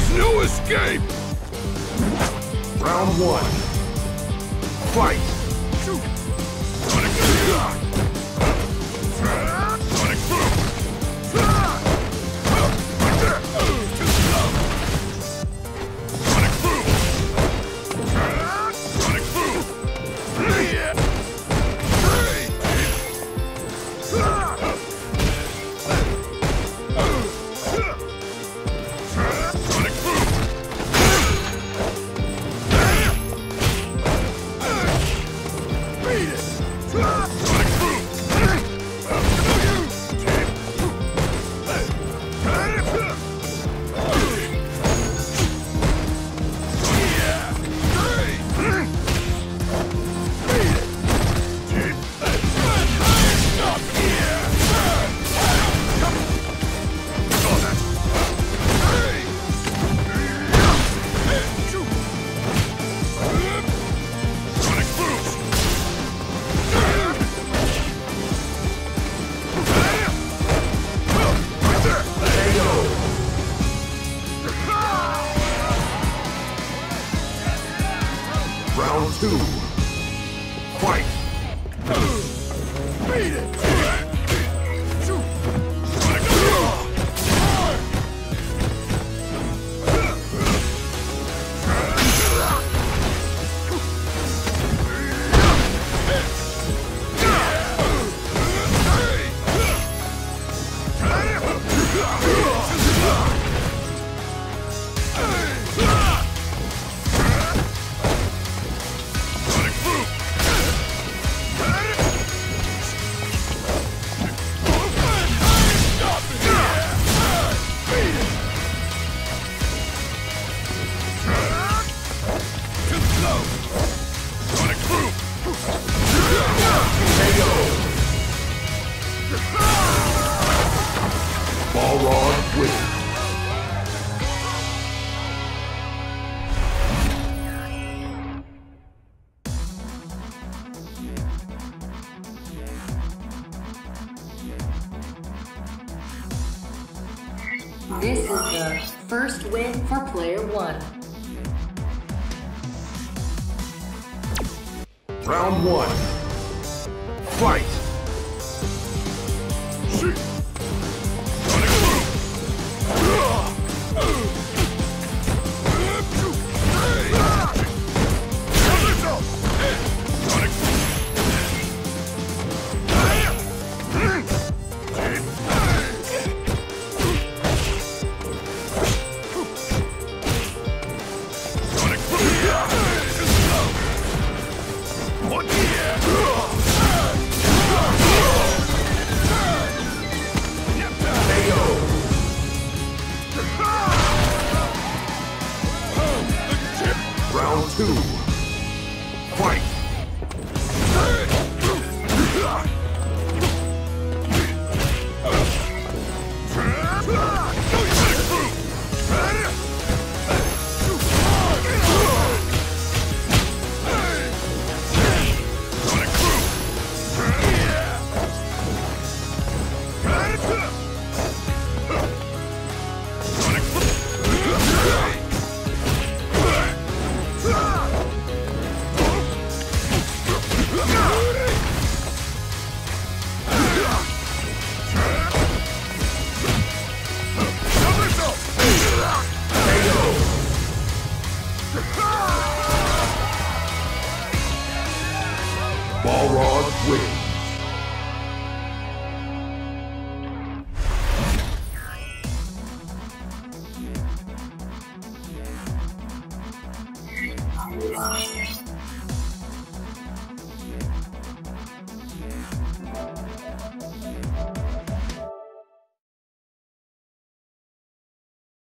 There's no escape! Round one. Fight! Round two. This is the first win for player one. Round one. Fight! Round two. Fight! Balrog wins.